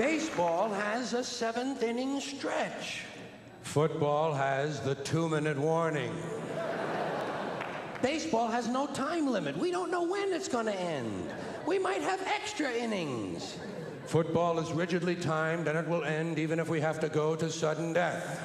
Baseball has a seventh inning stretch. Football has the two minute warning. Baseball has no time limit. We don't know when it's going to end. We might have extra innings. Football is rigidly timed and it will end even if we have to go to sudden death.